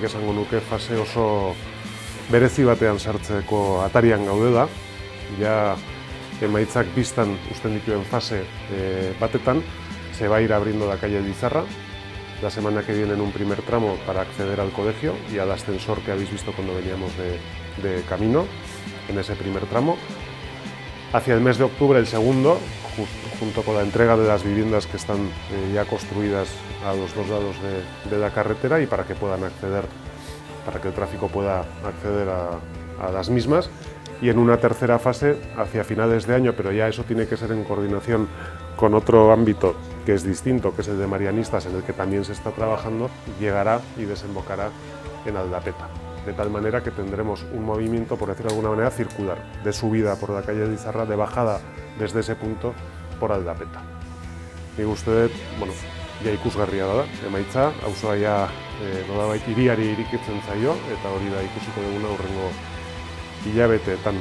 nik esango nuke fase oso berezi batean sartzeko atarian gaude da, ja emaitzak biztan usten dituen fase eh, batetan, se va a ir abriendo la calle de Izarra, la semana que viene en un primer tramo para acceder al colegio y al ascensor que habéis visto cuando veníamos de, de camino, en ese primer tramo. Hacia el mes de octubre el segundo, junto con la entrega de las viviendas que están eh, ya construidas a los dos lados de, la carretera y para que puedan acceder, para que el tráfico pueda acceder a, a las mismas. Y en una tercera fase hacia finales de año, pero ya eso tiene que ser en coordinación con otro ámbito que es distinto, que es el de Marianistas, en el que también se está trabajando, llegará y desembocará en Aldapeta. De tal manera que tendremos un movimiento, por decirlo de alguna manera, circular, de subida por la calle de Izarra, de bajada desde ese punto por Aldapeta. Nik uste bueno, ja ikusgarria da, emaitza, auzoa ja e, nolabait hiriari irikitzen zaio, eta hori da ikusiko duguna hurrengo hilabeteetan.